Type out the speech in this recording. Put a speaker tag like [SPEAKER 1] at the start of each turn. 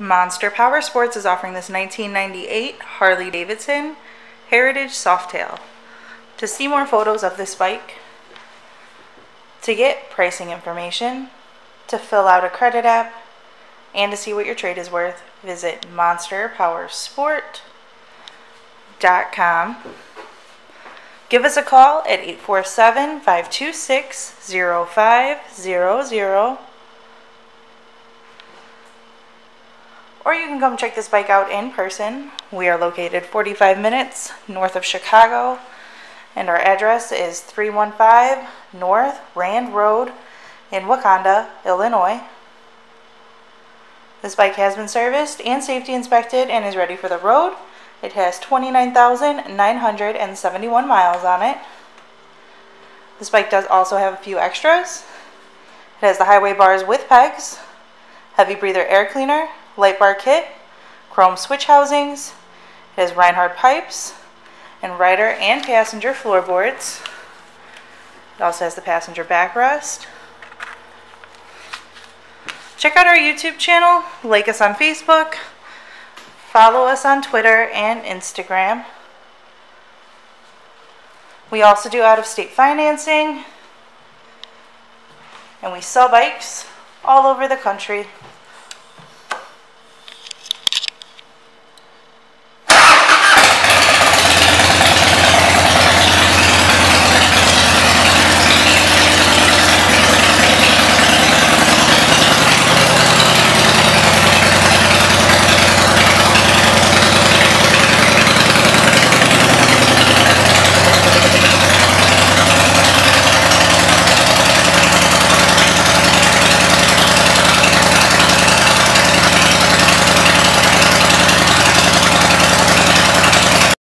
[SPEAKER 1] Monster Power Sports is offering this 1998 Harley Davidson Heritage Softail. To see more photos of this bike, to get pricing information, to fill out a credit app, and to see what your trade is worth, visit monsterpowersport.com. Give us a call at 847 526 0500 or you can come check this bike out in person. We are located 45 minutes north of Chicago, and our address is 315 North Rand Road in Wauconda, Illinois. This bike has been serviced and safety inspected and is ready for the road. It has 29,971 miles on it. This bike does also have a few extras. It has the highway bars with pegs, heavy breather air cleaner, light bar kit, chrome switch housings. It has Rinehart pipes and rider and passenger floorboards. It also has the passenger backrest. Check out our YouTube channel, like us on Facebook, follow us on Twitter and Instagram. We also do out of state financing, and we sell bikes all over the country.